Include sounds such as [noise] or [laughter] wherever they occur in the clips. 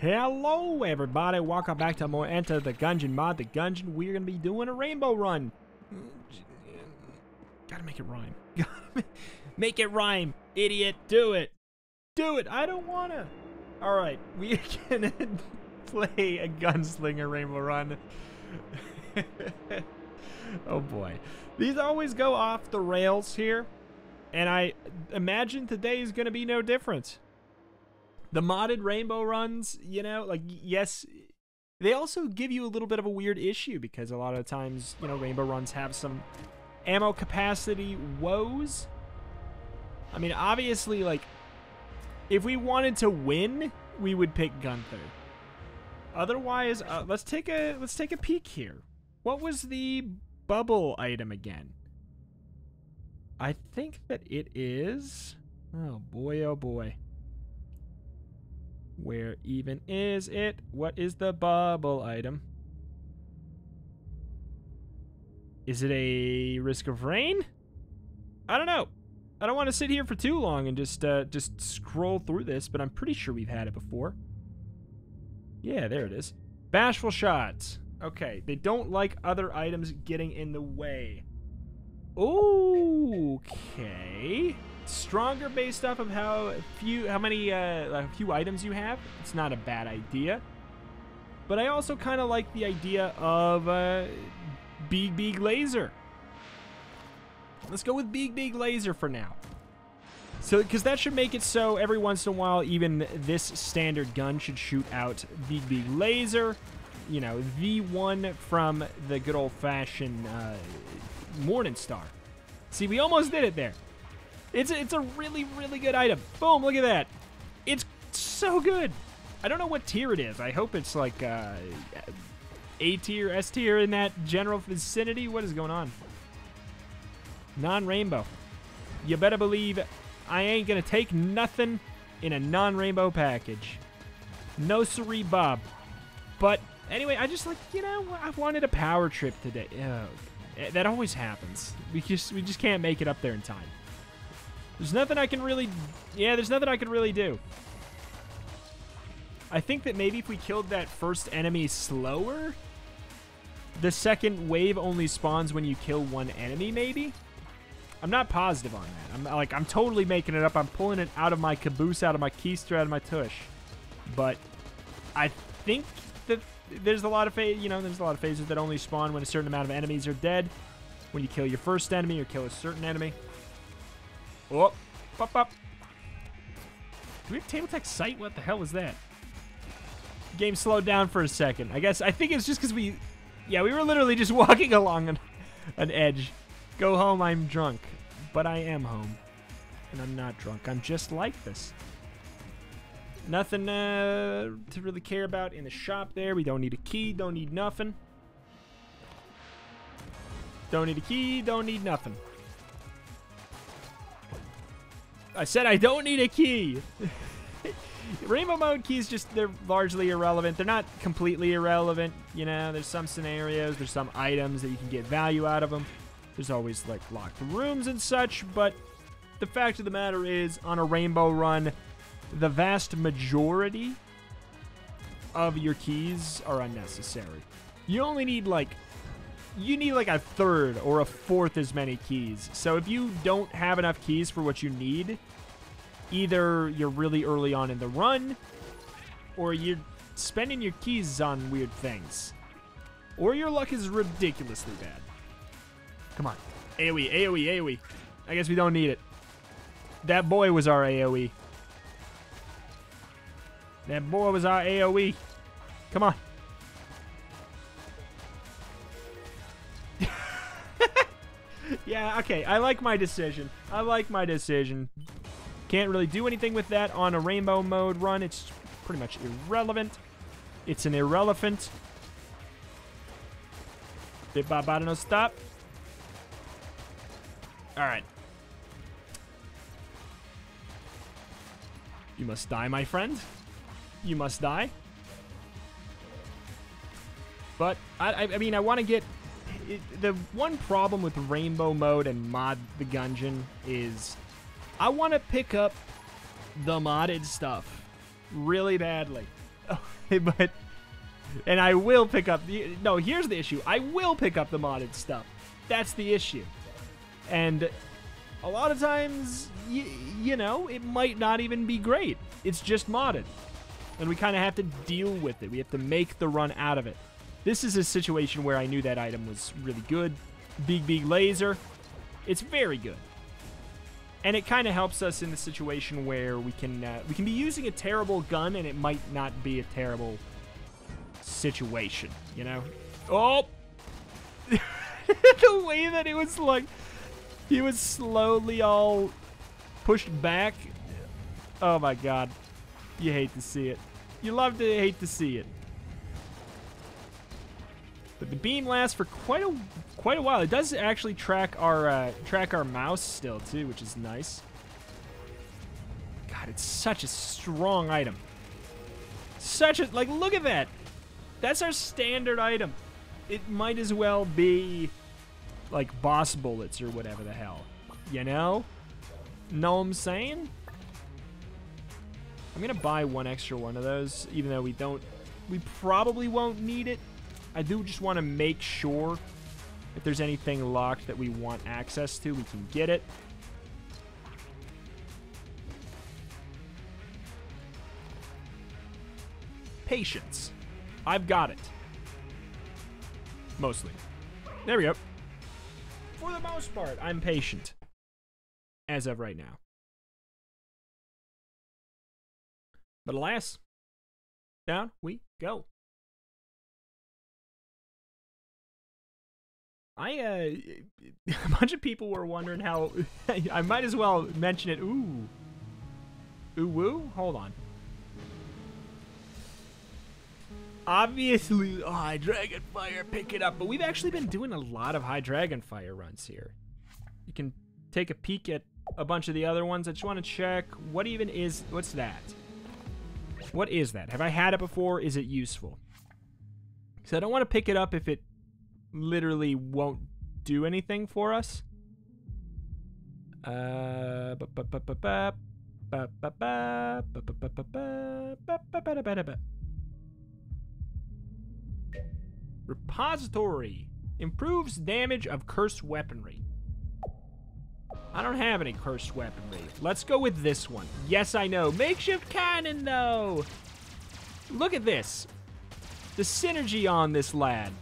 Hello, everybody. Welcome back to more Enter the Gungeon mod. The Gungeon, we're to be doing a rainbow run. Gotta make it rhyme. [laughs] make it rhyme, idiot. Do it. Do it. I don't want to. All right, we're to [laughs] play a gunslinger rainbow run. [laughs] oh, boy. These always go off the rails here, and I imagine today is to be no different the modded rainbow runs, you know, like yes, they also give you a little bit of a weird issue because a lot of times, you know, rainbow runs have some ammo capacity woes. I mean, obviously, like if we wanted to win, we would pick Gunther. Otherwise, uh, let's take a let's take a peek here. What was the bubble item again? I think that it is. Oh boy, oh boy. Where even is it? What is the bubble item? Is it a risk of rain? I don't know. I don't want to sit here for too long and just uh, just scroll through this, but I'm pretty sure we've had it before. Yeah, there it is. Bashful shots. Okay, they don't like other items getting in the way. Okay stronger based off of how few how many uh, few items you have. It's not a bad idea. But I also kind of like the idea of uh, big big laser. Let's go with big big laser for now. So, because that should make it so every once in a while, even this standard gun should shoot out big big laser. You know, the one from the good old fashioned uh, Mourning Star. See, we almost did it there. It's a, it's a really, really good item. Boom, look at that. It's so good. I don't know what tier it is. I hope it's like uh, A tier, S tier in that general vicinity. What is going on? Non-rainbow. You better believe I ain't going to take nothing in a non-rainbow package. No siree, Bob. But anyway, I just like, you know, I wanted a power trip today. That always happens. We just, we just can't make it up there in time. There's nothing I can really... Yeah, there's nothing I can really do. I think that maybe if we killed that first enemy slower, the second wave only spawns when you kill one enemy, maybe? I'm not positive on that. I'm like, I'm totally making it up. I'm pulling it out of my caboose, out of my keister, out of my tush. But I think that there's a lot of you know, there's a lot of phases that only spawn when a certain amount of enemies are dead. When you kill your first enemy or kill a certain enemy. Oh, pop, pop. Do we have table tech sight? What the hell was that? Game slowed down for a second. I guess, I think it's just because we, yeah, we were literally just [laughs] walking along an, an edge. Go home, I'm drunk. But I am home. And I'm not drunk. I'm just like this. Nothing uh, to really care about in the shop there. We don't need a key, don't need nothing. Don't need a key, don't need nothing. I said I don't need a key. [laughs] Rainbow mode keys just, they're largely irrelevant. They're not completely irrelevant. You know, there's some scenarios, there's some items that you can get value out of them. There's always like locked rooms and such, but the fact of the matter is, on a rainbow run, the vast majority of your keys are unnecessary. You only need like you need like a third or a fourth as many keys. So if you don't have enough keys for what you need, either you're really early on in the run, or you're spending your keys on weird things. Or your luck is ridiculously bad. Come on. AoE, AoE, AoE. I guess we don't need it. That boy was our AoE. That boy was our AoE. Come on. Yeah, okay. I like my decision. I like my decision. Can't really do anything with that on a rainbow mode run. It's pretty much irrelevant. It's an irrelevant. Bit by bop no stop. Alright. You must die, my friend. You must die. But, I, I mean, I want to get it, the one problem with rainbow mode and mod the Gungeon is I want to pick up the modded stuff really badly. [laughs] but and I will pick up the no. Here's the issue: I will pick up the modded stuff. That's the issue, and a lot of times, y- you know, it might not even be great. It's just modded, and we kind of have to deal with it. We have to make the run out of it. This is a situation where I knew that item was really good. Big, big laser. It's very good. And it kind of helps us in the situation where we can uh, we can be using a terrible gun and it might not be a terrible situation, you know? Oh! [laughs] the way that it was like he was slowly all pushed back. Oh my god. You hate to see it. You love to hate to see it. But the beam lasts for quite a quite a while. It does actually track our uh, track our mouse still too, which is nice. God, it's such a strong item. Such a like look at that. That's our standard item. It might as well be like boss bullets or whatever the hell. You know? Know what I'm saying? I'm gonna buy one extra one of those, even though we don't we probably won't need it. I do just want to make sure if there's anything locked that we want access to, we can get it. Patience. I've got it. Mostly. There we go. For the most part, I'm patient. As of right now. But alas, down we go. I uh, [laughs] a bunch of people were wondering how [laughs] I might as well mention it. Ooh, ooh, woo. Hold on. Obviously, oh, high dragon fire, pick it up. But we've actually been doing a lot of high dragon fire runs here. You can take a peek at a bunch of the other ones. I just want to check what even is what's that? What is that? Have I had it before? Is it useful? Because I don't want to pick it up if it literally won't do anything for us. Uh, Repository improves damage of cursed weaponry. I don't have any cursed weaponry. Let's go with this one. Yes, I know. Makeshift cannon, though. Look at this. The synergy on this lad.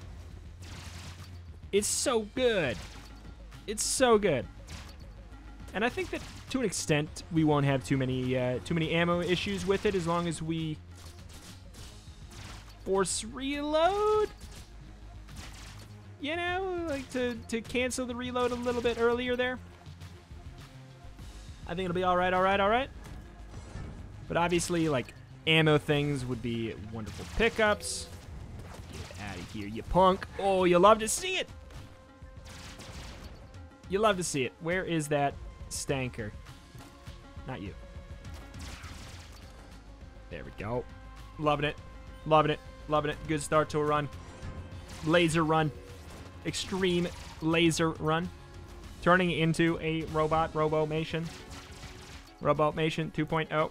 It's so good. It's so good. And I think that to an extent we won't have too many uh, too many ammo issues with it as long as we force reload. You know, like to to cancel the reload a little bit earlier there. I think it'll be all right, all right, all right. But obviously, like ammo things would be wonderful pickups. Get out of here, you punk. Oh, you love to see it. You love to see it. Where is that stanker? Not you. There we go. Loving it. Loving it. Loving it. Good start to a run. Laser run. Extreme laser run. Turning into a robot, Robomation. Robomation 2.0.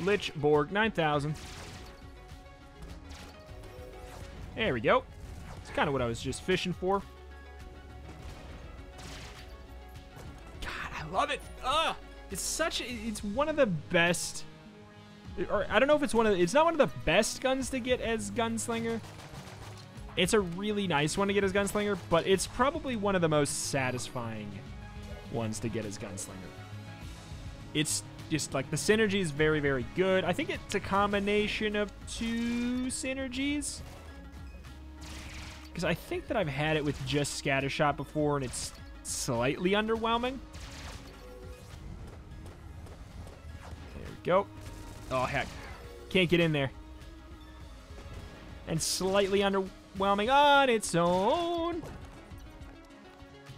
Lich Borg 9000. There we go. It's kind of what I was just fishing for. Love it. Ah, it's such. It's one of the best. Or I don't know if it's one of. The, it's not one of the best guns to get as gunslinger. It's a really nice one to get as gunslinger, but it's probably one of the most satisfying ones to get as gunslinger. It's just like the synergy is very, very good. I think it's a combination of two synergies. Because I think that I've had it with just Scattershot before, and it's slightly underwhelming. Go. Oh, heck. Can't get in there. And slightly underwhelming on its own.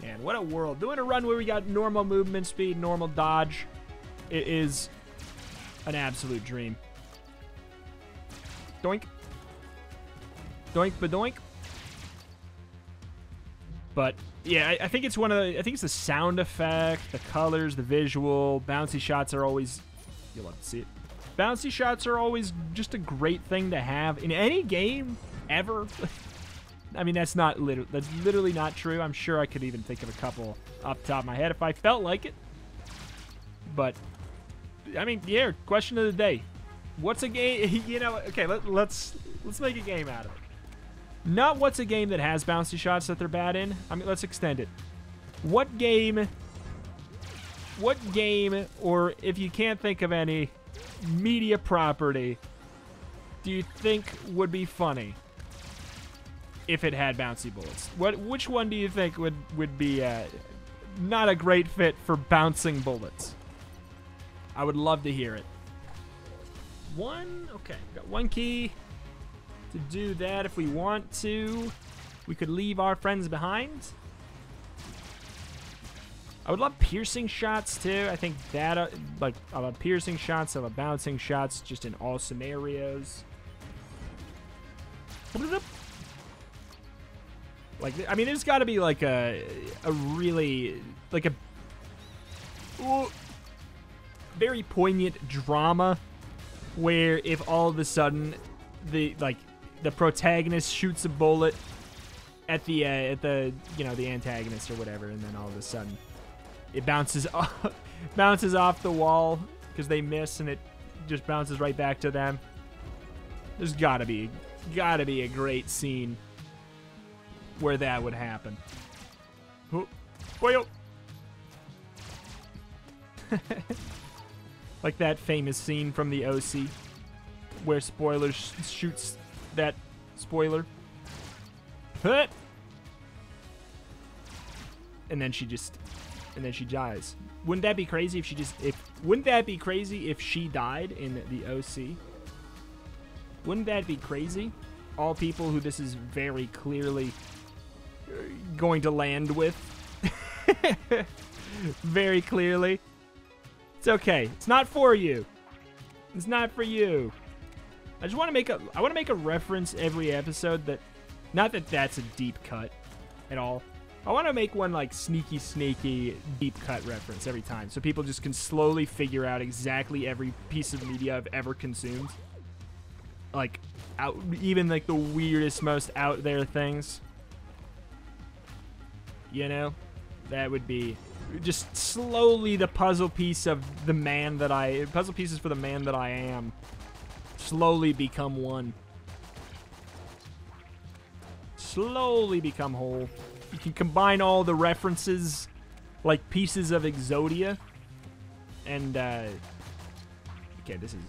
Man, what a world. Doing a run where we got normal movement speed, normal dodge. It is an absolute dream. Doink. Doink badoink. But yeah, I, I, think it's one of the. I think it's the sound effect, the colors, the visual. Bouncy shots are always You'll love to see it. Bouncy shots are always just a great thing to have in any game ever. [laughs] I mean, that's not literally that's literally not true. I'm sure I could even think of a couple the top of my head if I felt like it. But I mean, yeah. Question of the day: What's a game? [laughs] You know, okay. Let, let's let's make a game out of it. Not what's a game that has bouncy shots that they're bad in. I mean, let's extend it. What game? What game, or if you can't think of any, media property do you think would be funny if it had bouncy bullets? What which one do you think would would be uh, not a great fit for bouncing bullets? I would love to hear it. One, okay, got one key to do that if we want to. We could leave our friends behind. I would love piercing shots too. I think that, uh, like, I love piercing shots. I love bouncing shots just in all scenarios. Like, I mean, there's got to be like a, a really, like a ooh, very poignant drama where if all of a sudden the, like, the protagonist shoots a bullet at the, uh, at the, you know, the antagonist or whatever, and then all of a sudden it bounces [laughs] off, bounces off the wall because they miss and it just bounces right back to them. There's gotta be, gotta be a great scene where that would happen. Oh, [laughs] like that famous scene from the OC where spoiler sh shoots that spoiler. And then she just and then she dies. Wouldn't that be crazy if she just if wouldn't that be crazy if she died in the OC? Wouldn't that be crazy? All people who this is very clearly uh, going to land with. [laughs] very clearly. It's okay. It's not for you. It's not for you. I just want to make a I want to make a reference every episode that not that that's a deep cut at all. I want to make one like sneaky, sneaky, deep cut reference every time, so people just can slowly figure out exactly every piece of media I've ever consumed. Like, out, even like the weirdest, most out there things. You know, that would be just slowly the puzzle piece of the man that I puzzle pieces for the man that I am slowly become one. Slowly become whole. You can combine all the references like pieces of Exodia. And uh Okay, this is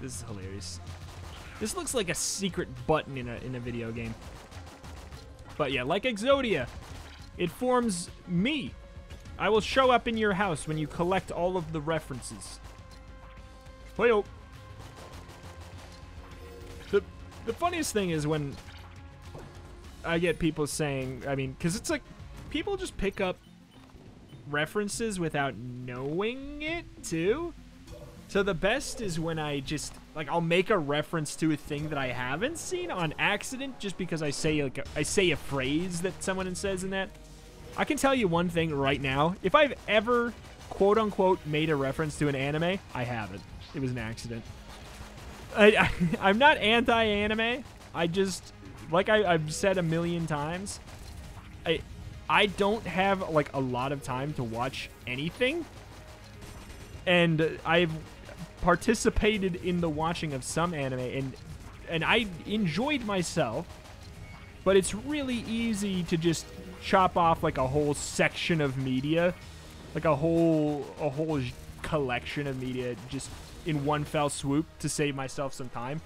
this is hilarious. This looks like a secret button in a in a video game. But yeah, like Exodia, it forms me. I will show up in your house when you collect all of the references. Well, the the funniest thing is when I get people saying, I mean, because it's like people just pick up references without knowing it too. So the best is when I just like I'll make a reference to a thing that I haven't seen on accident just because I say like I say a phrase that someone says in that. I can tell you one thing right now. If I've ever quote unquote made a reference to an anime, I haven't. It was an accident. I, I [laughs] I'm not anti-anime. I just like I, have said a million times, I I don't have like a lot of time to watch anything, and I've participated in the watching of some anime, and and I enjoyed myself, but it's really easy to just chop off like a whole section of media, like a whole a whole collection of media just in one fell swoop to save myself some time.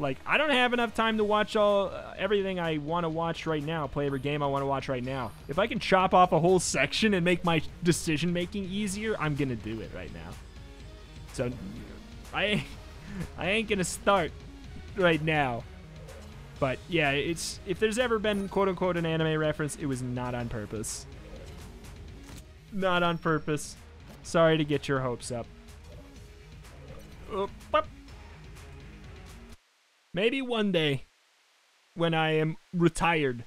Like, I don't have enough time to watch all uh, everything I want to watch right now, play every game I want to watch right now. If I can chop off a whole section and make my decision making easier, I'm gonna do it right now. So, I, I ain't gonna start right now. But yeah, it's if there's ever been quote unquote an anime reference, it was not on purpose. Not on purpose. Sorry to get your hopes up. Maybe one day, when I am retired,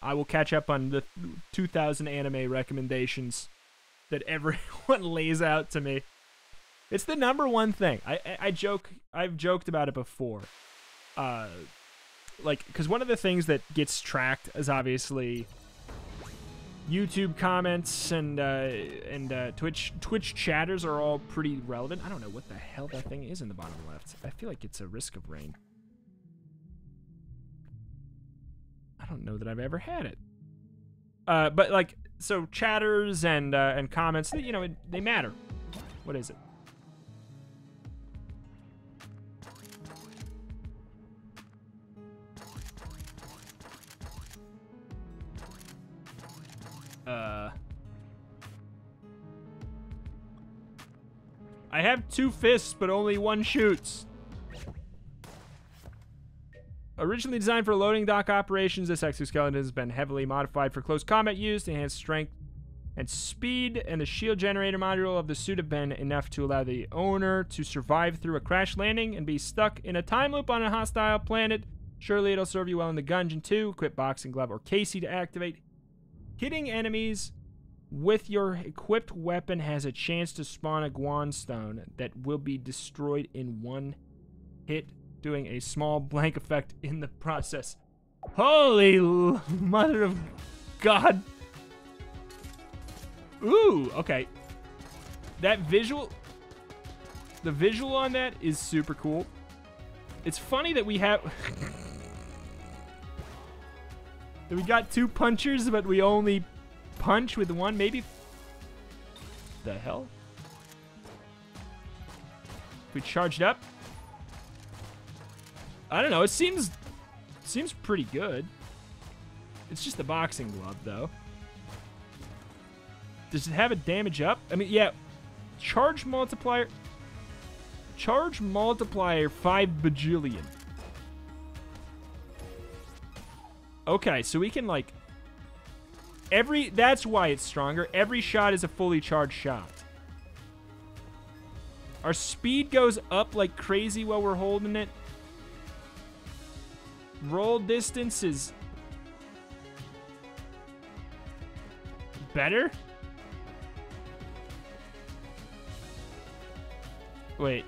I will catch up on the 2000 anime recommendations that everyone [laughs] lays out to me. It's the number one thing. I, I, I joke. I've joked about it before. Uh, like, because one of the things that gets tracked is obviously YouTube comments and uh, and uh, Twitch Twitch chatters are all pretty relevant. I don't know what the hell that thing is in the bottom left. I feel like it's a risk of rain. I don't know that I've ever had it. Uh, but like, so chatters and uh, and comments, you know, they matter. What is it? Uh, I have two fists, but only one shoots. Originally designed for loading dock operations, this exoskeleton has been heavily modified for close combat use to enhance strength and speed, and the shield generator module of the suit have been enough to allow the owner to survive through a crash landing and be stuck in a time loop on a hostile planet. Surely it'll serve you well in the dungeon too. Equip boxing glove or Casey to activate. Hitting enemies with your equipped weapon has a chance to spawn a Guon stone that will be destroyed in one hit, doing a small blank effect in the process. Holy [laughs] mother of God. Ooh, okay. That visual, the visual on that is super cool. It's funny that we have... [laughs] We got two punchers, but we only punch with one, maybe? The hell? We charged up? I don't know, it seems seems pretty good. It's just a boxing glove, though. Does it have a damage up? I mean, yeah. Charge multiplier. Charge multiplier 5 bajillion. Okay, so we can, like... Every... That's why it's stronger. Every shot is a fully charged shot. Our speed goes up like crazy while we're holding it. Roll distance is... Better? Wait.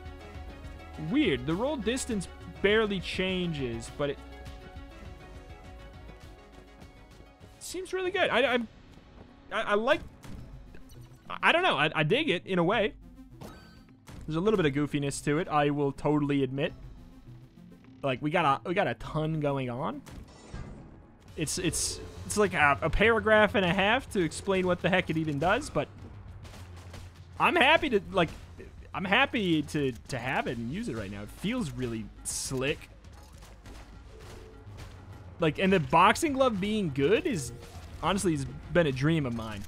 Weird. The roll distance barely changes, but it seems really good. I, I, I, like. I don't know. I, I dig it in a way. There's a little bit of goofiness to it. I will totally admit. Like we got a we got a ton going on. It's it's it's like a, a paragraph and a half to explain what the heck it even does, but I'm happy to like I'm happy to to have it and use it right now. It feels really slick. Like, and the boxing glove being good is honestly has been a dream of mine.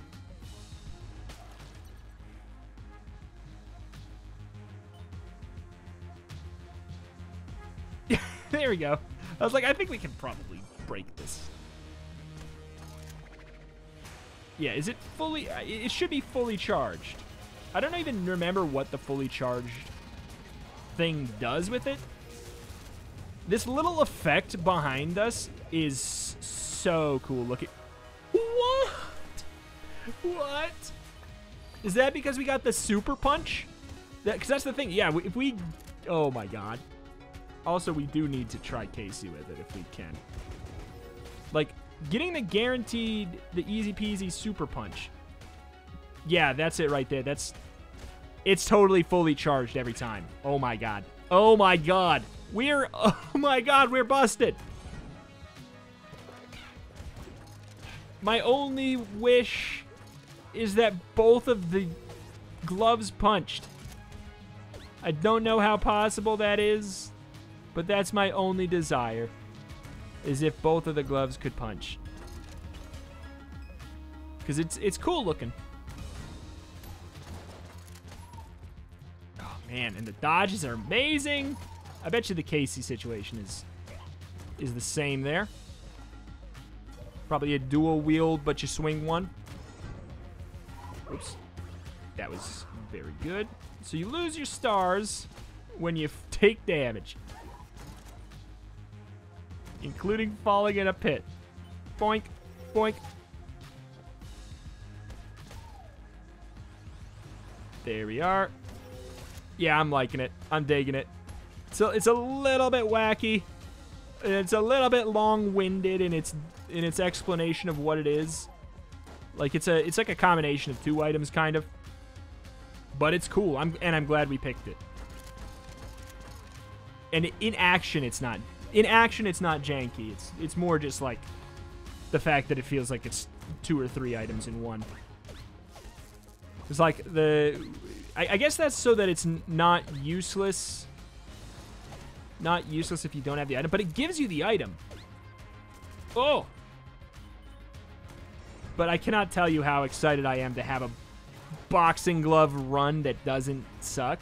There we go. I was like, I think we can probably break this. Yeah, is it fully... Uh, it should be fully charged. I don't even remember what the fully charged thing does with it. This little effect behind us is so cool. Look at... What? What? Is that because we got the super punch? Because that, that's the thing. Yeah, if we... Oh, my God. Also, we do need to try Casey with it if we can. Like, getting the guaranteed, the easy peasy super punch. Yeah, that's it right there. That's... It's totally fully charged every time. Oh, my God. Oh, my God. We're... [laughs] Oh, my God. We're busted. My only wish is that both of the gloves punched. I don't know how possible that is, but that's my only desire, is if both of the gloves could punch. Because it's, it's cool looking. Oh, man, and the dodges are amazing. I bet you the Casey situation is is the same there. Probably a dual wield, but you swing one. Oops. That was very good. So you lose your stars when you [laughs] take damage. Including falling in a pit. Boink. Boink. There we are. Yeah, I'm liking it. I'm digging it. So it's a little bit wacky. It's a little bit long-winded in its in its explanation of what it is. Like it's a it's like a combination of two items kind of. But it's cool. I'm and I'm glad we picked it. And in action it's not in action it's not janky. It's it's more just like the fact that it feels like it's two or three items in one. It's like the I, I guess that's so that it's not useless. Not useless if you don't have the item, but it gives you the item. Oh! But I cannot tell you how excited I am to have a boxing glove run that doesn't suck.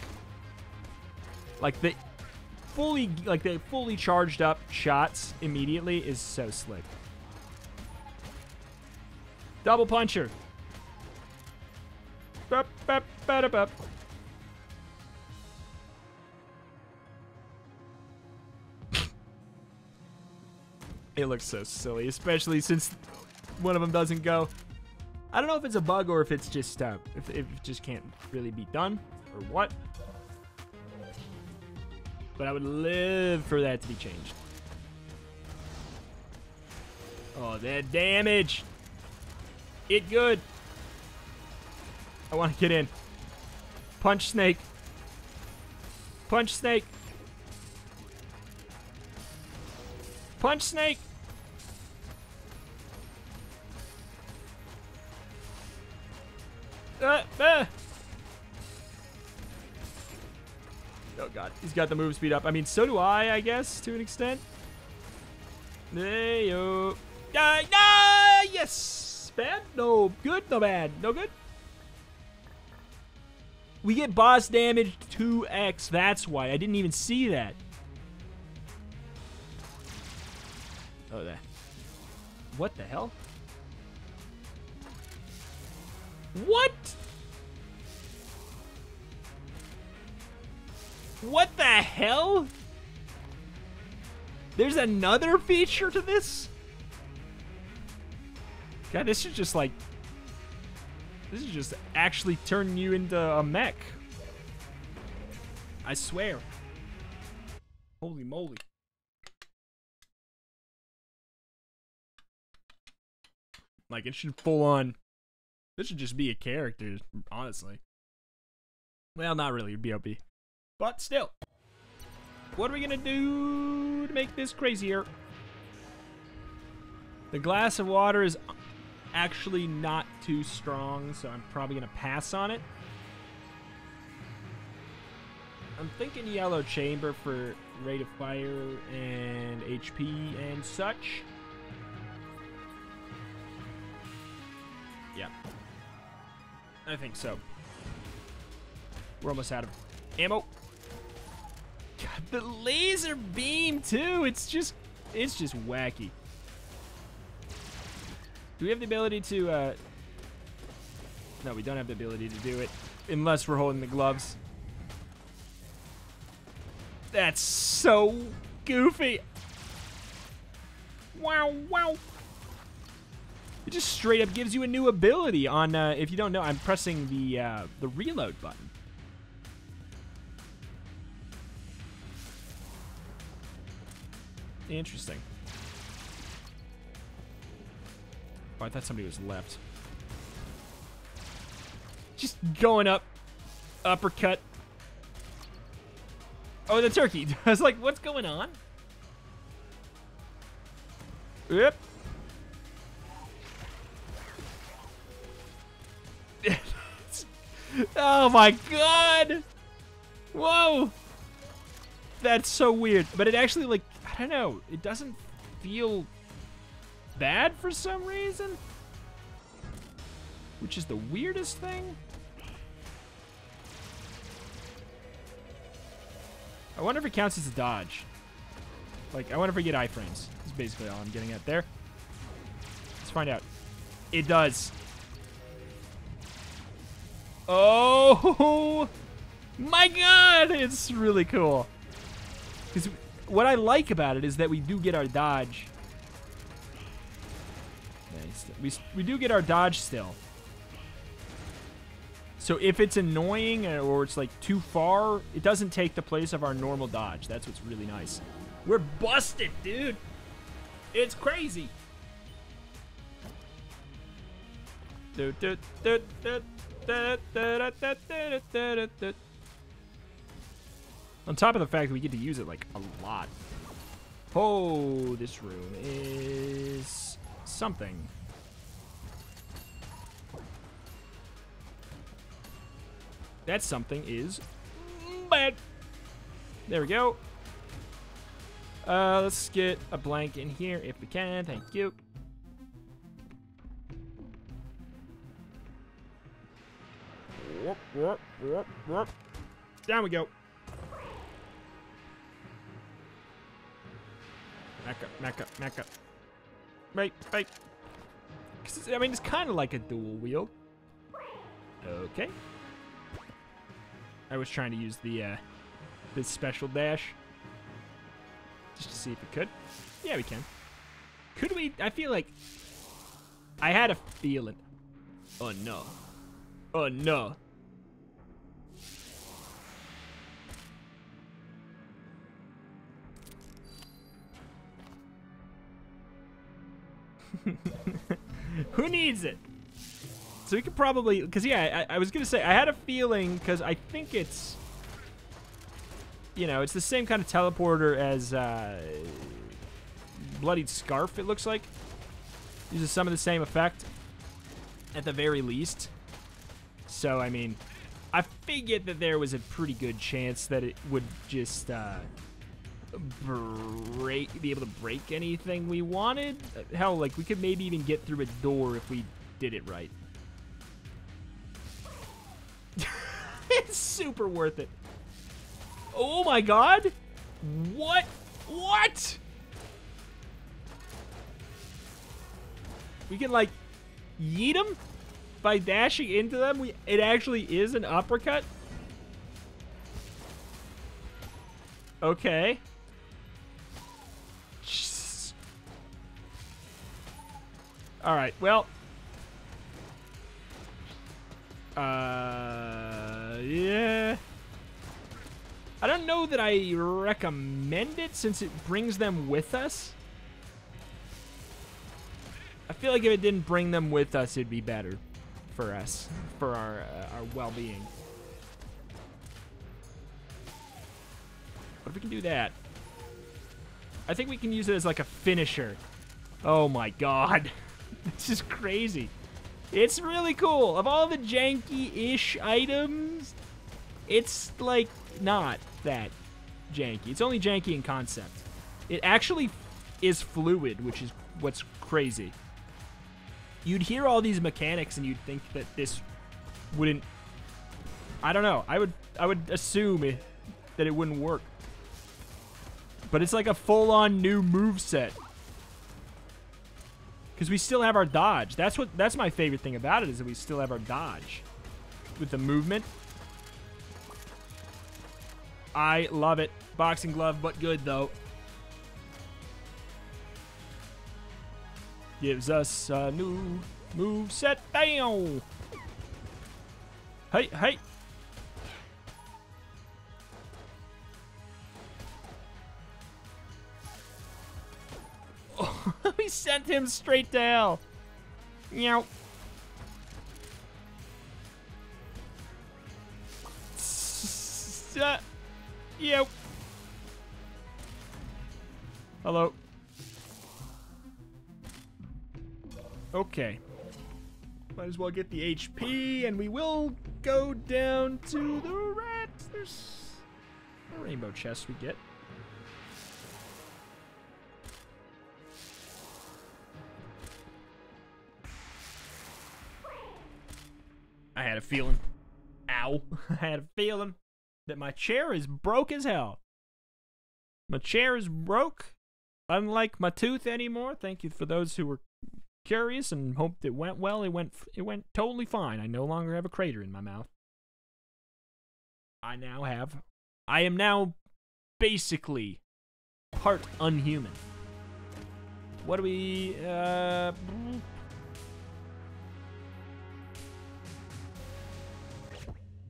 Like the fully like the fully charged up shots immediately is so slick. Double puncher. Bup, bup, bup, it looks so silly, especially since one of them doesn't go. I don't know if it's a bug or if it's just uh, if, if it just can't really be done or what. But I would live for that to be changed. Oh, that damage. It good. I want to get in. Punch snake. Punch snake. Punch snake. Got the move speed up. I mean, so do I, I guess, to an extent. Hey yo. Ah, ah, yes! Bad? No good? No bad. No good? We get boss damage 2x. That's why. I didn't even see that. Oh, that. What the hell? What? What the hell? There's another feature to this? God, this is just like... This is just actually turning you into a mech. I swear. Holy moly. Like, it should full on this should just be a character, honestly. Well, not really, BOP. But still. What are we gonna do to make this crazier? The glass of water is actually not too strong, so I'm probably gonna pass on it. I'm thinking yellow chamber for rate of fire and HP and such. Yeah. I think so. We're almost out of ammo. [laughs] The laser beam too. It's just, it's just wacky. Do we have the ability to, uh... No, we don't have the ability to do it. Unless we're holding the gloves. That's so goofy. Wow, wow. It just straight up gives you a new ability on, uh, if you don't know, I'm pressing the, uh, the reload button. Interesting. Oh, I thought somebody was left. Just going up. Uppercut. Oh, the turkey. [laughs] I was like, what's going on? Yep. [laughs] oh my god! Whoa! That's so weird. But it actually, like, I know. It doesn't feel bad for some reason. Which is the weirdest thing. I wonder if it counts as a dodge. Like, I wonder if we get iframes. That's basically all I'm getting at there. Let's find out. It does. Oh [laughs] my god, it's really cool. Because what I like about it is that we do get our dodge. We, we do get our dodge still. So if it's annoying or it's like too far, it doesn't take the place of our normal dodge. That's what's really nice. We're busted, dude. It's crazy. On top of the fact that we get to use it like a lot. Oh, this room is something. That something is bad. There we go. Uh, let's get a blank in here if we can. Thank you. Down we go. Back up, back up, back up. Right, right. I mean, it's kind of like a dual wield. Okay. I was trying to use the uh, the special dash just to see if it could. Yeah, we can. Could we? I feel like I had a feeling. Oh no. Oh no. [laughs] Who needs it? So we could probably, because yeah, I, I, was gonna say I had a feeling because I think it's, you know, it's the same kind of teleporter as uh, Bloodied Scarf. It looks like uses some of the same effect, at the very least. So I mean, I figured that there was a pretty good chance that it would just uh, break, be able to break anything we wanted. Hell, like we could maybe even get through a door if we did it right. [laughs] it's super worth it. Oh my god! What? What? We can like yeet them by dashing into them. We it actually is an uppercut. Okay. All right. Well. Uh, yeah. I don't know that I recommend it since it brings them with us. I feel like if it didn't bring them with us, it'd be better for us, for our uh, our well-being. What if we can do that? I think we can use it as like a finisher. Oh my god. [laughs] [laughs] it's just crazy. It's really cool. Of all the janky-ish items, it's like not that janky. It's only janky in concept. It actually is fluid, which is what's crazy. You'd hear all these mechanics and you'd think that this wouldn't I don't know. I would I would assume it, that it wouldn't work. But it's like a full-on new move set. Because we still have our dodge. That's what. That's my favorite thing about it is that we still have our dodge. With the movement. I love it. Boxing glove, but good though. Gives us a new move set. Bam! Hey, hey. Sent him straight to hell. Meow. Yep. Hello. Okay. Might as well get the HP, and we will go down to the. There's a rainbow chest we get. Had a feeling. Ow. [laughs] I had a feeling that my chair is broke as hell. My chair is broke, unlike my tooth anymore. Thank you for those who were curious and hoped it went well. It went it went totally fine. I no longer have a crater in my mouth. I now have I am now basically part unhuman. What do we uh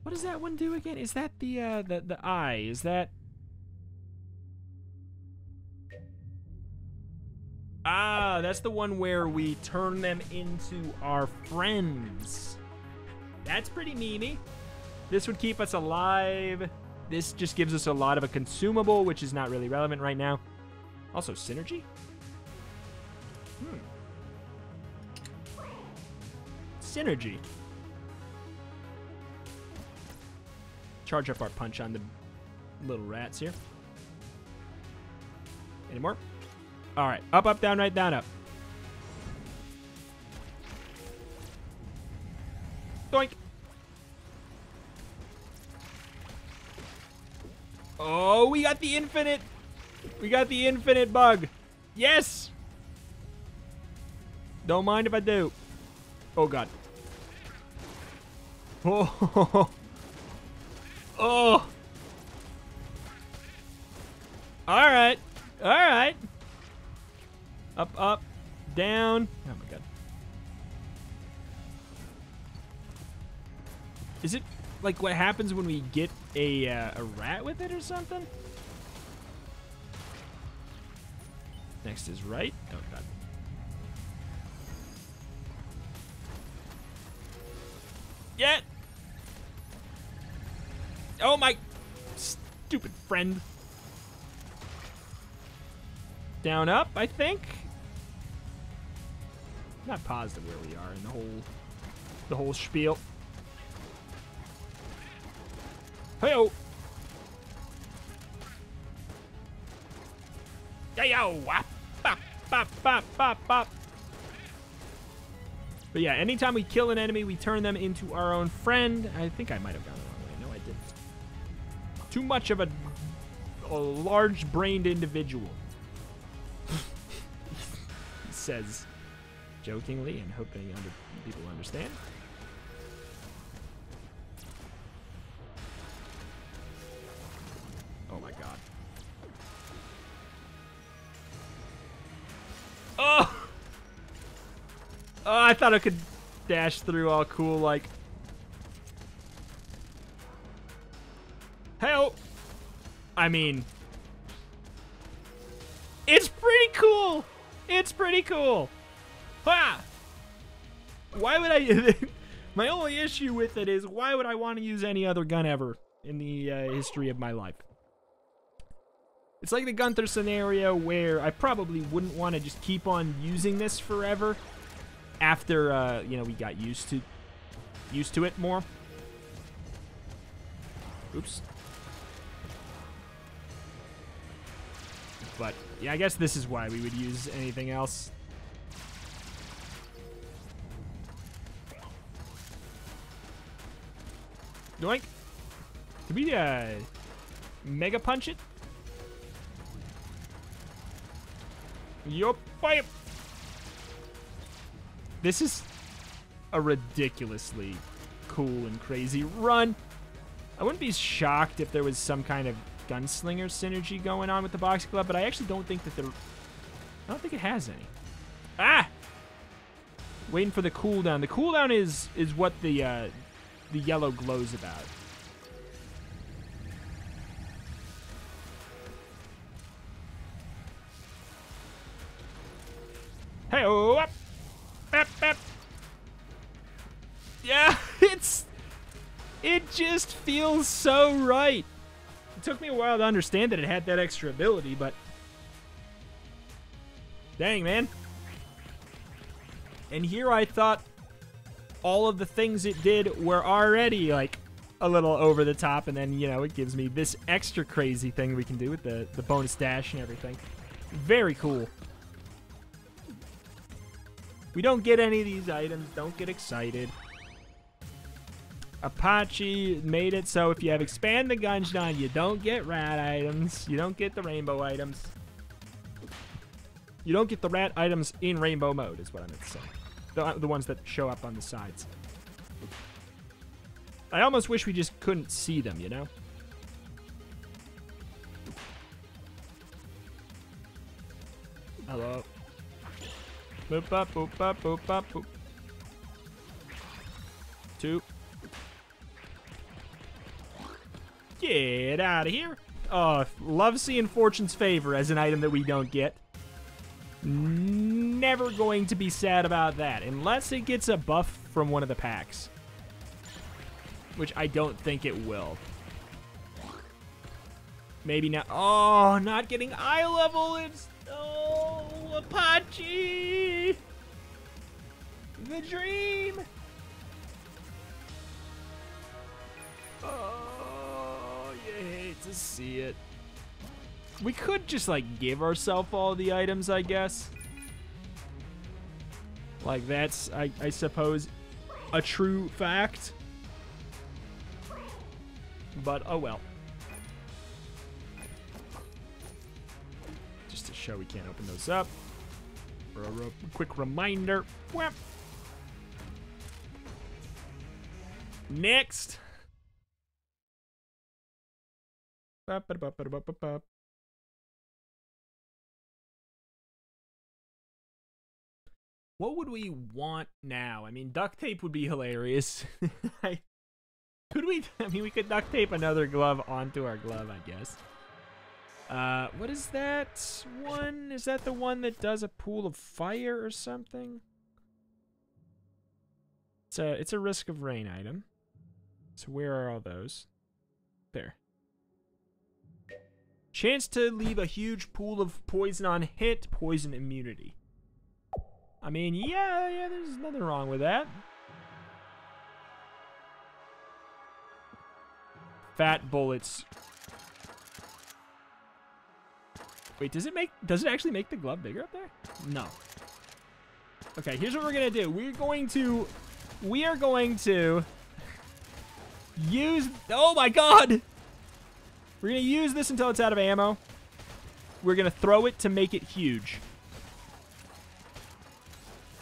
What does that one do again? Is that the uh the the eye? Is that Ah, that's the one where we turn them into our friends. That's pretty memey. This would keep us alive. This just gives us a lot of a consumable, which is not really relevant right now. Also, synergy? Hmm. Synergy. Charge up our punch on the little rats here. Any more? All right. Up, up, down, right, down, up. Doink. Oh, we got the infinite. We got the infinite bug. Yes. Don't mind if I do. Oh, God. [laughs] Oh. Oh. All right. All right. Up, up, down. Oh, my God. Is it like what happens when we get a, uh, a rat with it or something? Next is right. My stupid friend. Down, up, I think. Not positive where we are in the whole, the whole spiel. Hey oh. Yeah yo. Bop, bop, bop, bop, bop. But yeah, anytime we kill an enemy, we turn them into our own friend. I think I might have gone Too much of a, a large-brained individual. he [laughs] says jokingly and hoping under, people understand. Oh my god. Oh! Oh, I thought I could dash through all cool like. Hell! I mean, it's pretty cool. It's pretty cool. Ha! Why would I? [laughs] my only issue with it is why would I want to use any other gun ever in the uh, history of my life? It's like the Gunther scenario where I probably wouldn't want to just keep on using this forever after uh, you know we got used to used to it more. Oops. But yeah, I guess this is why we would use anything else. Doink. Did we uh, mega punch it? Yup, fire. This is a ridiculously cool and crazy run. I wouldn't be shocked if there was some kind of gunslinger synergy going on with the box club, but I actually don't think that there. I don't think it has any. Ah! Waiting for the cooldown. The cooldown is is what the uh, the yellow glows about. Hey, oh, up, up, up. Yeah, [laughs] it's it just feels so right. It took me a while to understand that it had that extra ability, but dang, man. And here I thought all of the things it did were already like a little over the top, and then you know it gives me this extra crazy thing we can do with the the bonus dash and everything. Very cool. We don't get any of these items. Don't get excited. Apache made it so if you have expand the Gungeon, you don't get rat items. You don't get the rainbow items. You don't get the rat items in rainbow mode, is what I meant to say. The, the ones that show up on the sides. I almost wish we just couldn't see them, you know? Hello. Boop up, boop up, boop up, boop. Two. Get out of here. Oh, love seeing Fortune's Favor as an item that we don't get. Never going to be sad about that, unless it gets a buff from one of the packs. Which I don't think it will. Maybe not. Oh, not getting eye level. It's. Oh, Apache! The dream! Oh, to see it. We could just, like, give ourselves all the items, I guess. Like, that's, I, I suppose, a true fact. But, oh well. Just to show we can't open those up. For a quick reminder. Next. What would we want now? I mean, duct tape would be hilarious. [laughs] could we? I mean, we could duct tape another glove onto our glove, I guess. Uh, what is that one? Is that the one that does a pool of fire or something? It's a, it's a risk of rain item. So where are all those? There. Chance to leave a huge pool of poison on hit, poison immunity. I mean, yeah, yeah, there's nothing wrong with that. Fat bullets. Wait, does it make, does it actually make the glove bigger up there? No. Okay, here's what we're gonna do. We're going to, we are going to use, oh my god! We're going to use this until it's out of ammo. We're going to throw it to make it huge.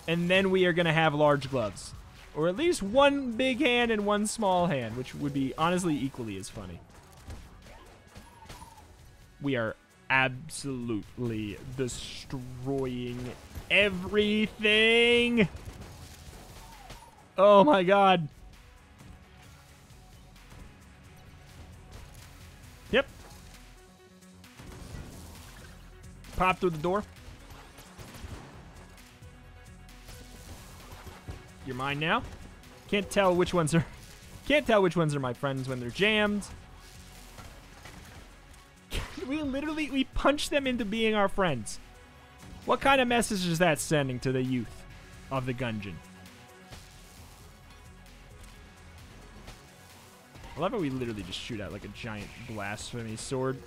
And then we are going to have large gloves. Or at least one big hand and one small hand, which would be honestly equally as funny. We are absolutely destroying everything. Oh my god. Pop through the door. You're mine now. Can't tell which ones are... Can't tell which ones are my friends when they're jammed. [laughs] we literally... We punch them into being our friends. What kind of message is that sending to the youth of the Gungeon? I love how we literally just shoot out like a giant blasphemy sword.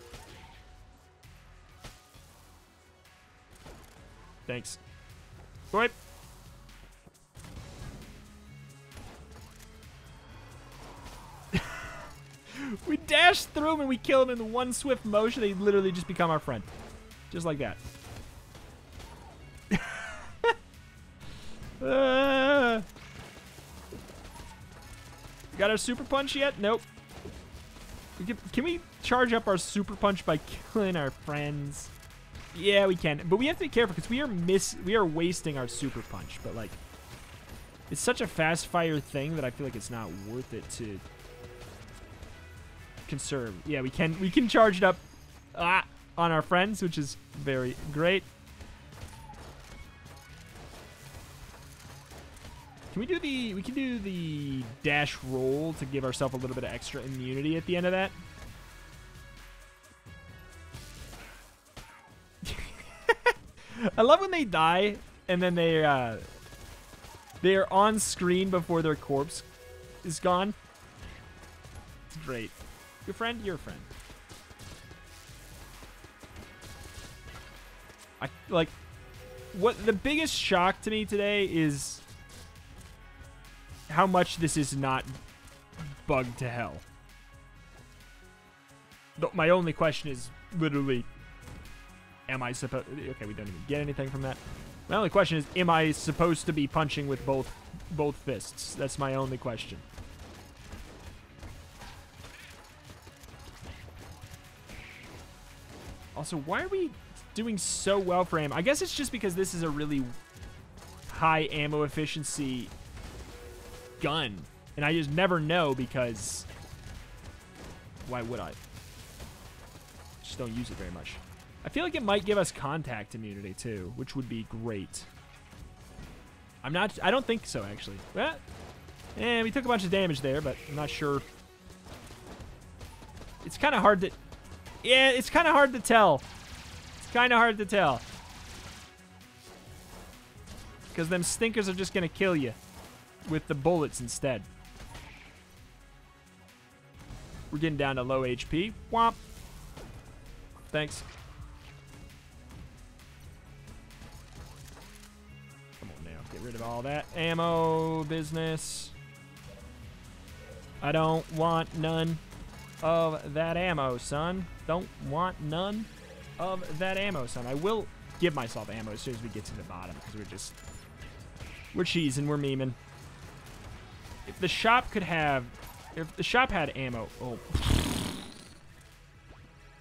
Thanks. Swipe. [laughs] we dash through them and we kill them in one swift motion. They literally just become our friend. Just like that. uh, [laughs] got our super punch yet? Nope. Can we charge up our super punch by killing our friends? Yeah, we can. But we have to be careful because we are miss we are wasting our super punch. But like it's such a fast fire thing that I feel like it's not worth it to conserve. Yeah, we can we can charge it up ah, on our friends, which is very great. Can we do the we can do the dash roll to give ourselves a little bit of extra immunity at the end of that? I love when they die and then they uh, they are on screen before their corpse is gone. It's great. Your friend, your friend. I like what the biggest shock to me today is how much this is not bugged to hell. My only question is literally am I supposed... Okay, we don't even get anything from that. My only question is, am I supposed to be punching with both both fists? That's my only question. Also, why are we doing so well for? I guess it's just because this is a really high ammo efficiency gun. And I just never know because why would I? Just don't use it very much. I feel like it might give us contact immunity too, which would be great. I'm not, I don't think so actually. Well, eh, we took a bunch of damage there, but I'm not sure. It's kind of hard to, yeah, it's kind of hard to tell. It's kind of hard to tell. Because them stinkers are just going to kill you with the bullets instead. We're getting down to low HP. Womp. Thanks. Rid of all that ammo business. I don't want none of that ammo, son. Don't want none of that ammo, son. I will give myself ammo as soon as we get to the bottom because we're just... We're cheesing. We're memeing. If the shop could have... If the shop had ammo... Oh.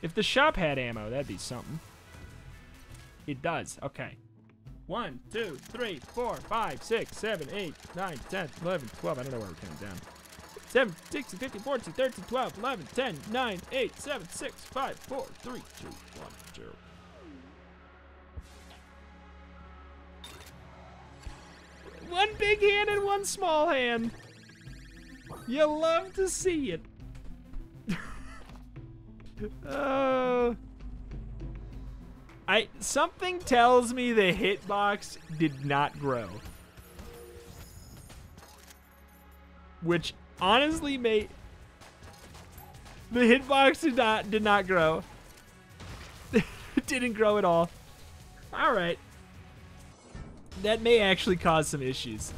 If the shop had ammo, that'd be something. It does. Okay. 1, 2, 3, 4, 5, 6, 7, 8, 9, 10, 11, 12. I don't know where we're counting down. 7, 16, 15, 14, 13, 12, 11, 10, 9, 8, 7, 6, 5, 4, 3, 2, 1, 0. One big hand and one small hand. You love to see it. [laughs] uh, I something tells me the hitbox did not grow. Which honestly made the hitbox did not did not grow. [laughs] didn't grow at all. All right. That may actually cause some issues.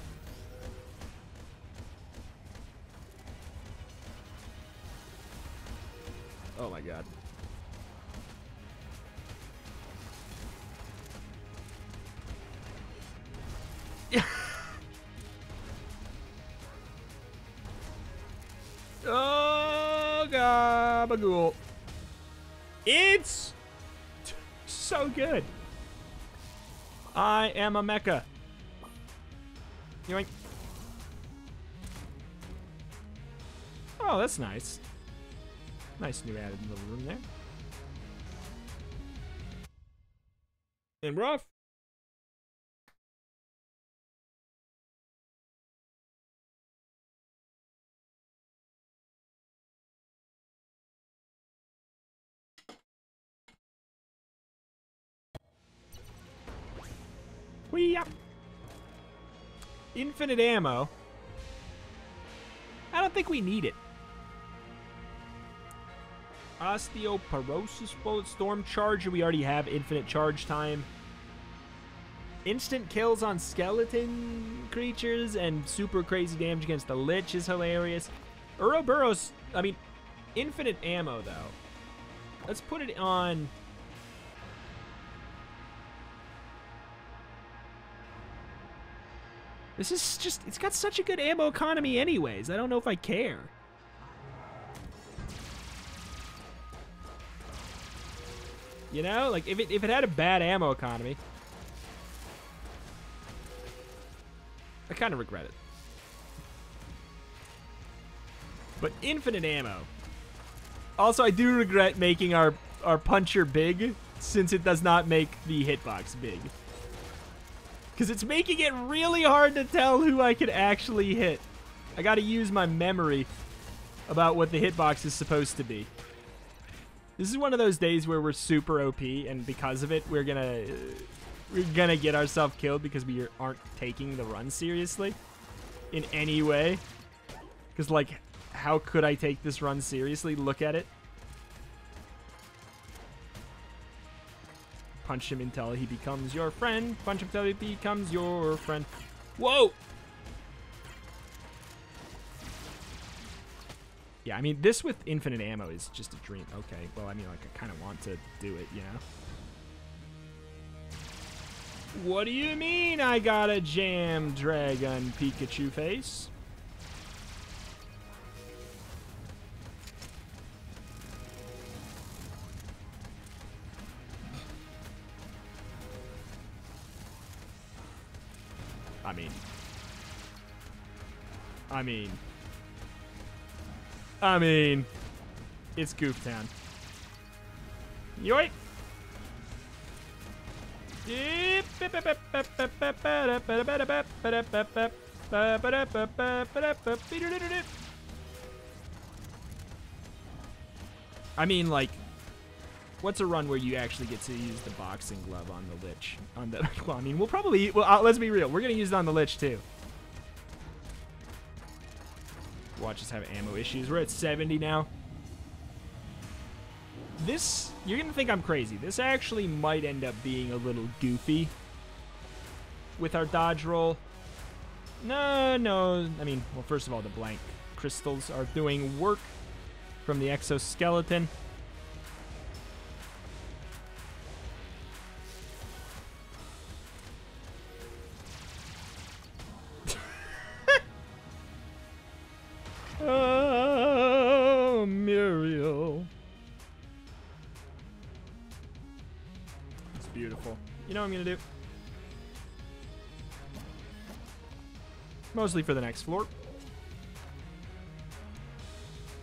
Oh my god. Gabagool. It's so good. I am a mecha. Yoink. Oh, that's nice. Nice new added little room there. And rough. Wee Infinite ammo. I don't think we need it. Osteoporosis Bullet Storm Charger. We already have infinite charge time. Instant kills on skeleton creatures and super crazy damage against the Lich is hilarious. Ouroboros, I mean, infinite ammo though. Let's put it on... This is just, it's got such a good ammo economy anyways. I don't know if I care. You know, like if it if it had a bad ammo economy, I kind of regret it. But infinite ammo. Also, I do regret making our our puncher big since it does not make the hitbox big. Because it's making it really hard to tell who I can actually hit. I got to use my memory about what the hitbox is supposed to be. This is one of those days where we're super OP, and because of it, we're gonna uh, we're gonna get ourselves killed because we aren't taking the run seriously in any way. Because like, how could I take this run seriously? Look at it. Punch him until he becomes your friend. Punch him until he becomes your friend. Whoa! Yeah, I mean, this with infinite ammo is just a dream. Okay, well, I mean, like, I kind of want to do it, you know? What do you mean I got a jam dragon Pikachu face? I mean... I mean... I mean, It's Goof Town. Yoink! I mean, like, what's a run where you actually get to use the boxing glove on the Lich? On the, [laughs] well, I mean, we'll probably, well, uh, let's be real, we're gonna use it on the Lich too. Watch us have ammo issues. We're at 70 now. This, you're gonna think I'm crazy. This actually might end up being a little goofy with our dodge roll. No, no, I mean, well, first of all, the blank crystals are doing work from the exoskeleton. You know what I'm going to do? Mostly for the next floor.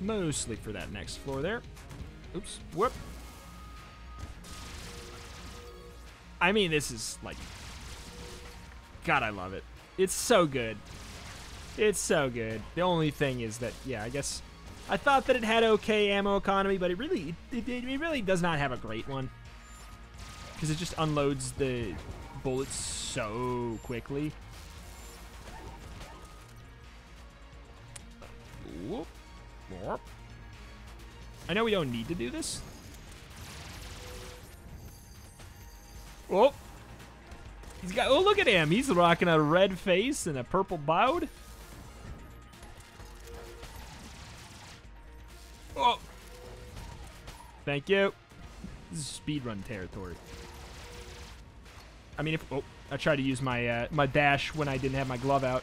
Mostly for that next floor there. Oops. Whoop. I mean, this is like... God, I love it. It's so good. It's so good. The only thing is that, yeah, I guess... I thought that it had okay ammo economy, but it really, it, it really does not have a great one. Because it just unloads the bullets so quickly. I know we don't need to do this. Oh. He's got, oh, look at him. He's rocking a red face and a purple boud. Oh. Thank you. This is speedrun territory. I mean, if, oh, I tried to use my, uh, my dash when I didn't have my glove out.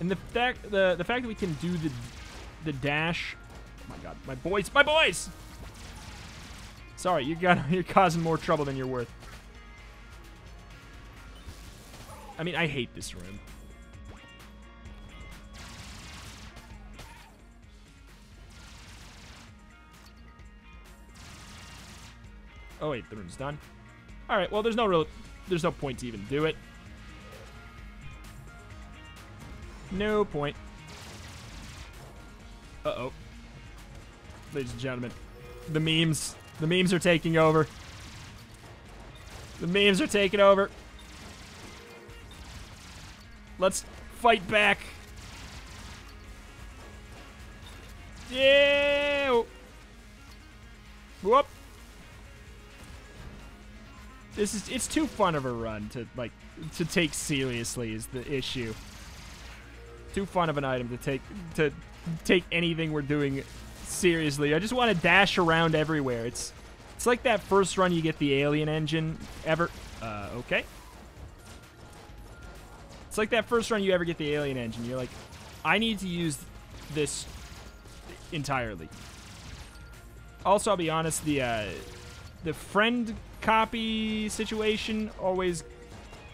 And the fact the the fact that we can do the the dash. Oh my god, my boys, my boys. Sorry, you got [laughs] you're causing more trouble than you're worth. I mean, I hate this room. Oh wait, the room's done. All right, well, there's no real there's no point to even do it. No point. Uh-oh. Ladies and gentlemen, the memes. The memes are taking over. The memes are taking over. Let's fight back. This is it's too fun of a run to like to take seriously is the issue. Too fun of an item to take to take anything we're doing seriously. I just want to dash around everywhere. It's it's like that first run you get the alien engine ever. Uh, okay. It's like that first run you ever get the alien engine. You're like, I need to use this entirely. Also, I'll be honest, the uh, the friend copy situation always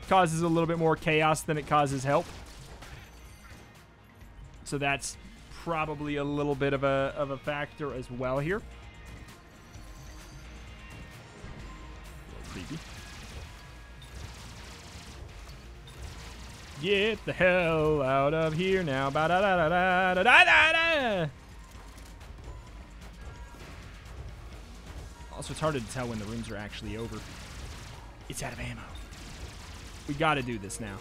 causes a little bit more chaos than it causes help. So that's probably a little bit of a, of a factor as well here. creepy. Get the hell out of here now. Ba da da da da da da da Also, it's hard to tell when the rooms are actually over. It's out of ammo. We gotta do this now.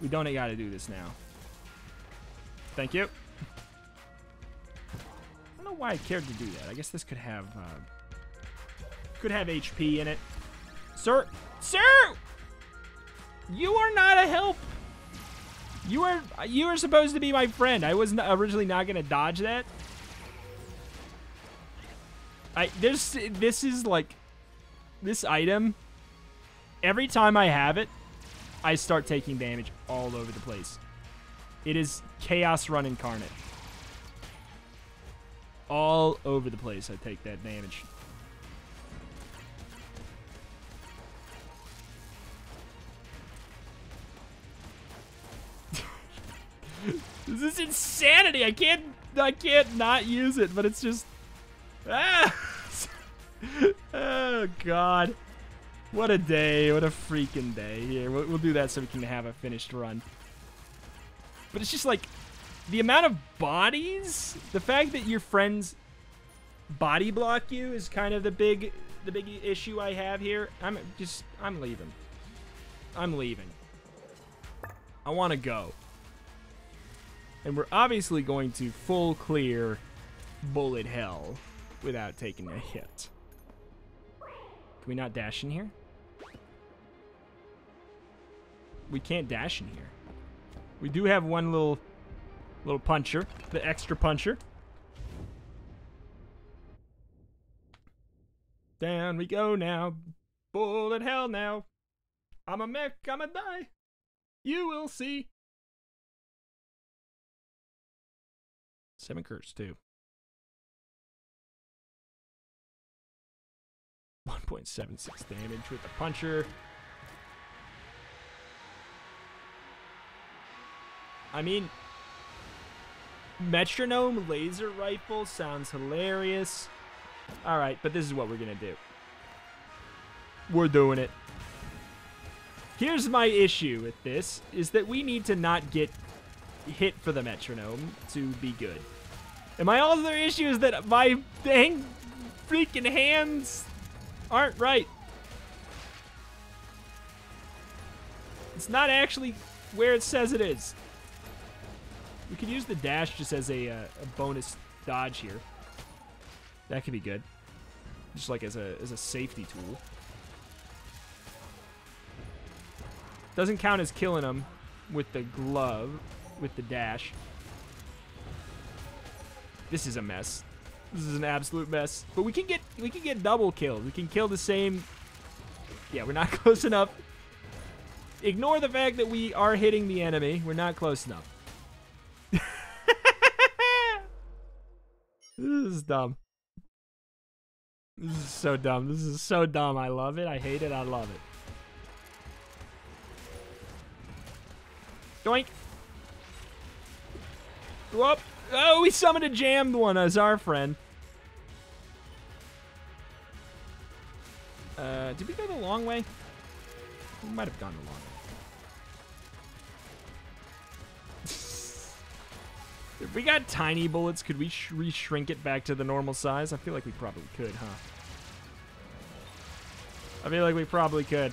We don't gotta do this now. Thank you. I don't know why I cared to do that. I guess this could have, uh, could have HP in it. Sir, sir! You are not a help. You are, you are supposed to be my friend. I was originally not gonna dodge that. I there's this is like this item every time I have it, I start taking damage all over the place. It is Chaos Run Incarnate. All over the place I take that damage. [laughs] this is insanity. I can't I can't not use it, but it's just [laughs] oh god. What a day. What a freaking day. Here, we'll, we'll do that so we can have a finished run. But it's just like the amount of bodies, the fact that your friends body block you is kind of the big the big issue I have here. I'm just I'm leaving. I'm leaving. I want to go. And we're obviously going to full clear bullet hell without taking a hit. Can we not dash in here? We can't dash in here. We do have one little little puncher, the extra puncher. Down we go now. Bullet hell now. I'm a mech, I'm a die. You will see. Seven curse too. 1.76 damage with the puncher. I mean, metronome laser rifle sounds hilarious. All right, but this is what we're going to do. We're doing it. Here's my issue with this, is that we need to not get hit for the metronome to be good. And my other issue is that my dang freaking hands aren't right. It's not actually where it says it is. We could use the dash just as a, uh, a bonus dodge here. That could be good. Just like as a, as a safety tool. Doesn't count as killing him with the glove, with the dash. This is a mess. This is an absolute mess. But we can get we can get double kills. We can kill the same. Yeah, we're not [laughs] close enough. Ignore the fact that we are hitting the enemy. We're not close enough. [laughs] this is dumb. This is so dumb. This is so dumb. I love it. I hate it. I love it. Doink. Whoop. Oh, we summoned a jammed one as our friend. Uh, did we go the long way? We might have gone the long way. [laughs] if we got tiny bullets, could we sh re-shrink it back to the normal size? I feel like we probably could, huh? I feel like we probably could.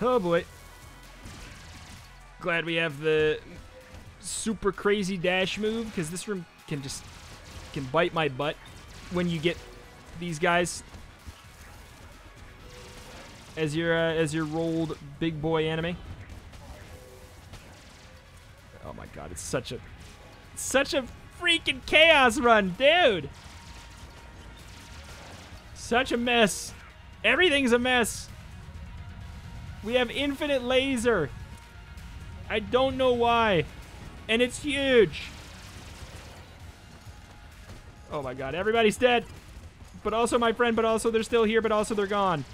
Oh boy. Glad we have the super crazy dash move because this room can just can bite my butt when you get these guys as your uh, as your rolled big boy enemy. Oh my god, it's such a such a freaking chaos run, dude. Such a mess. Everything's a mess. We have infinite laser. I don't know why. And it's huge. Oh my god, everybody's dead. But also my friend, but also they're still here, but also they're gone.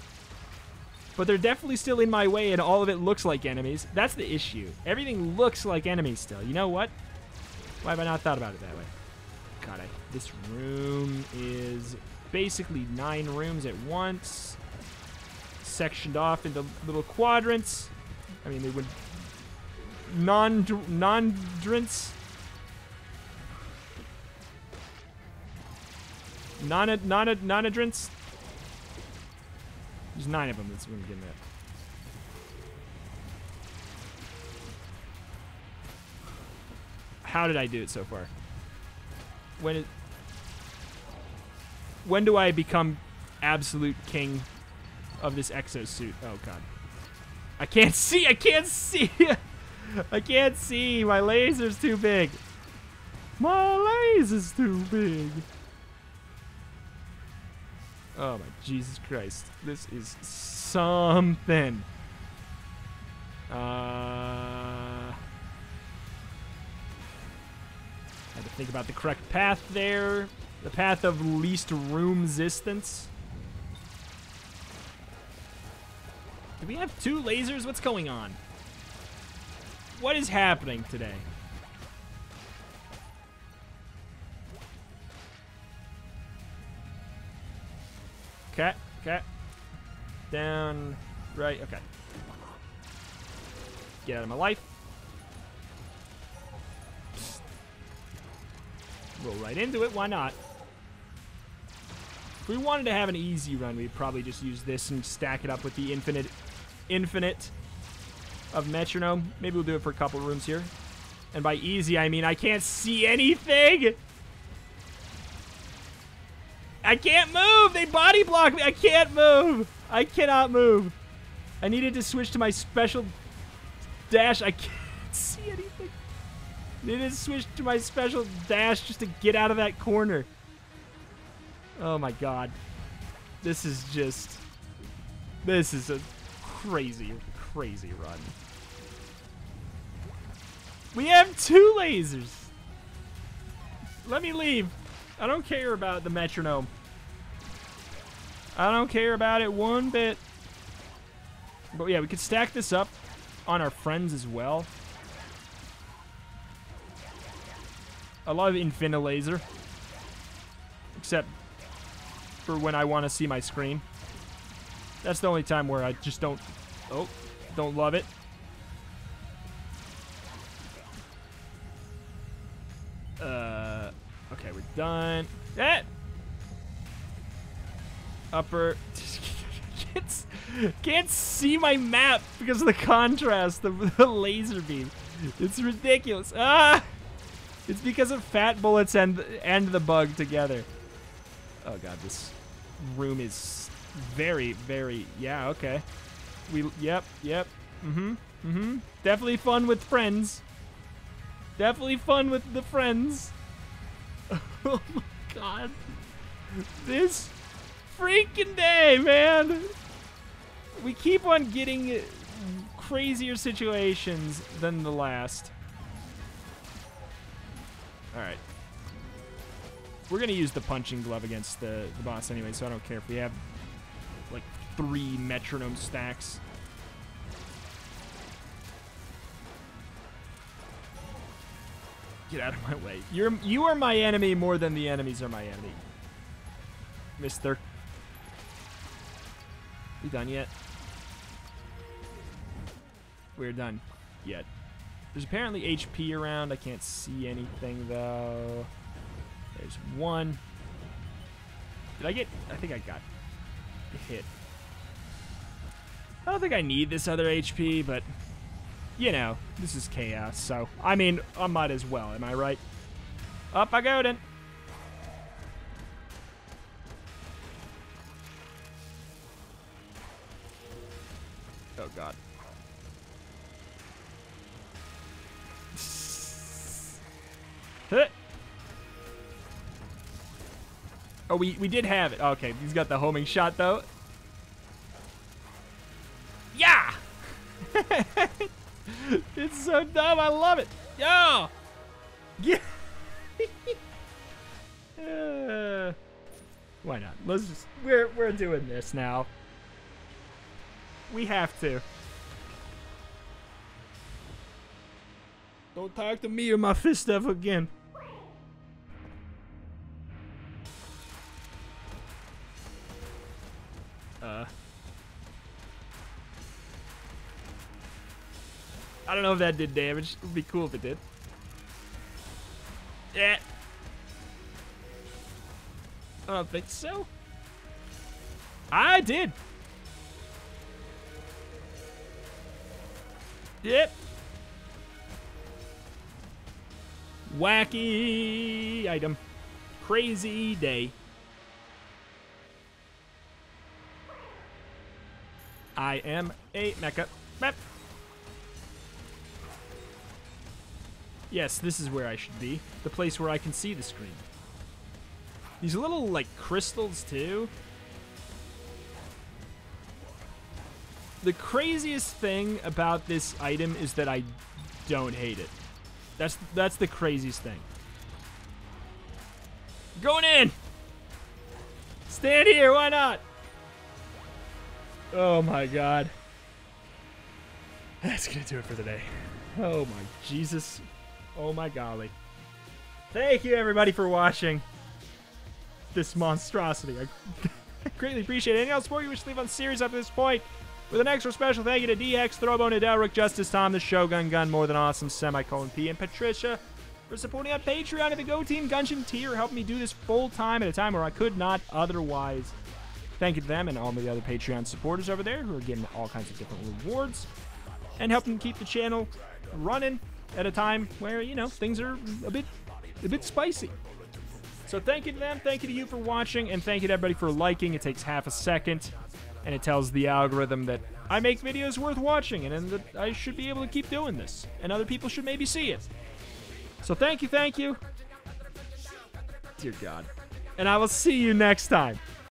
But they're definitely still in my way and all of it looks like enemies. That's the issue. Everything looks like enemies still. You know what? Why have I not thought about it that way? God, I, this room is basically nine rooms at once sectioned off into little quadrants. I mean, they would non non drints. Non non non-adrents. There's nine of them. That's what I'm getting at. How did I do it so far? When it, when do I become absolute king of this exosuit. Oh god. I can't [laughs] see. I can't see. [laughs] I can't see. My laser's too big. My laser's too big. Oh my Jesus Christ. This is something. Uh had to think about the correct path there. The path of least room resistance. Do we have two lasers? What's going on? What is happening today? Okay, okay. Down, right, okay. Get out of my life. Roll right into it, why not? If we wanted to have an easy run, we'd probably just use this and stack it up with the infinite, infinite of metronome. Maybe we'll do it for a couple rooms here. And by easy, I mean I can't see anything. I can't move. They body block me. I can't move. I cannot move. I needed to switch to my special dash. I can't [laughs] see anything. I Needed to switch to my special dash just to get out of that corner. Oh my god. This is just... This is a crazy, crazy run. We have two lasers. Let me leave. I don't care about the metronome. I don't care about it one bit. But yeah, we could stack this up on our friends as well. I love Infinolaser. Except for when I want to see my screen. That's the only time where I just don't... Oh, don't love it. Uh, okay, we're done. Eh! Upper. [laughs] can't, can't see my map because of the contrast of the laser beam. It's ridiculous. Ah! It's because of fat bullets and and the bug together. Oh god, this room is very, very. Yeah, okay. We. Yep, yep. Mm-hmm. Mm-hmm. Definitely fun with friends. Definitely fun with the friends. [laughs] oh my god. This freaking day, man. We keep on getting crazier situations than the last. Alright. We're going to use the punching glove against the, the boss anyway, so I don't care if we have three metronome stacks. Get out of my way. You're you are my enemy more than the enemies are my enemy. Mister. We done yet? We're done yet. There's apparently HP around. I can't see anything though. There's one. Did I get I think I got hit. I don't think I need this other HP, but you know, this is chaos, so, I mean, I might as well, am I right? Up I go then. Oh, God. oh, we, we did have it. Okay, he's got the homing shot, though. So dumb. I love it. Yo! Yeah. [laughs] uh, why not? Let's just we're we're doing this now. We have to. Don't talk to me or my fist ever again. I don't know if that did damage. It would be cool if it did. Yeah. I don't think so. I did. Yep. Wacky item. Crazy day. I am a mecha. Map. Yes, this is where I should be. The place where I can see the screen. These little, like, crystals, too. The craziest thing about this item is that I don't hate it. That's that's the craziest thing. Going in! Stand here, why not? Oh my god. That's to do it for today. Oh my Jesus. Oh my golly. Thank you everybody for watching this monstrosity. I [laughs] greatly appreciate it. Any else support you wish to leave on series up to this point? With an extra special thank you to DX, Throwbone, Adele, Rick Justice, Tom, the Shogun Gun, More Than Awesome, Semicolon P, and Patricia for supporting on Patreon and the Go Team Gungeon tier, helping me do this full time at a time where I could not otherwise. Thank you to them and all the other Patreon supporters over there who are getting all kinds of different rewards and helping keep the channel running at a time where, you know, things are a bit a bit spicy. So thank you to them, thank you to you for watching, and thank you to everybody for liking. It takes half a second, and it tells the algorithm that I make videos worth watching, and that I should be able to keep doing this, and other people should maybe see it. So thank you, thank you. Dear God. And I will see you next time.